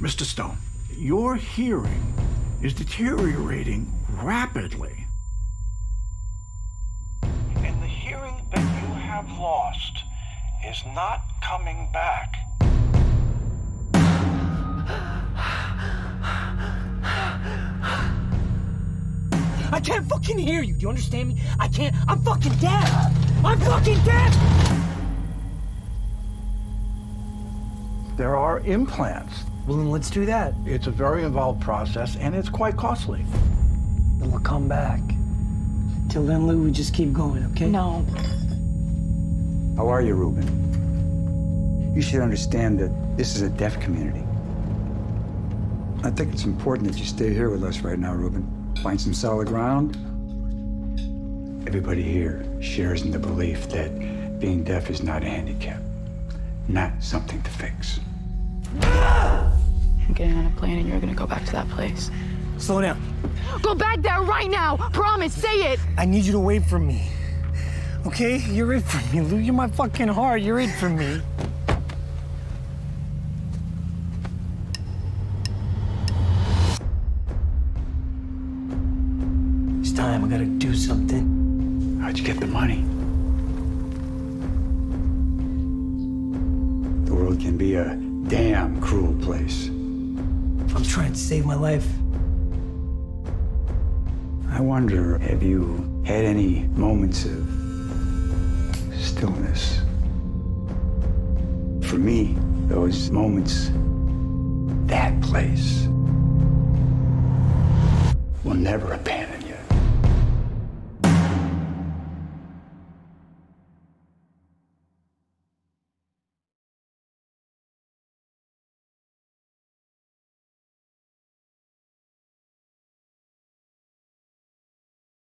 Mr. Stone, your hearing is deteriorating rapidly. And the hearing that you have lost is not coming back. I can't fucking hear you. Do you understand me? I can't. I'm fucking deaf. I'm fucking deaf. There are implants. Well, then let's do that. It's a very involved process and it's quite costly. Then we'll come back. Till then, Lou, we just keep going, okay? No. How are you, Ruben? You should understand that this is a deaf community. I think it's important that you stay here with us right now, Ruben. Find some solid ground. Everybody here shares in the belief that being deaf is not a handicap, not something to fix. I'm getting on a plane and you're gonna go back to that place. Slow down. Go back there right now! Promise, say it! I need you to wait for me. Okay? You're it for me, Lou. You're my fucking heart. You're it for me. It's time. I gotta do something. How'd you get the money? The world can be a damn cruel place. I'm trying to save my life. I wonder, have you had any moments of stillness? For me, those moments, that place, will never abandon you.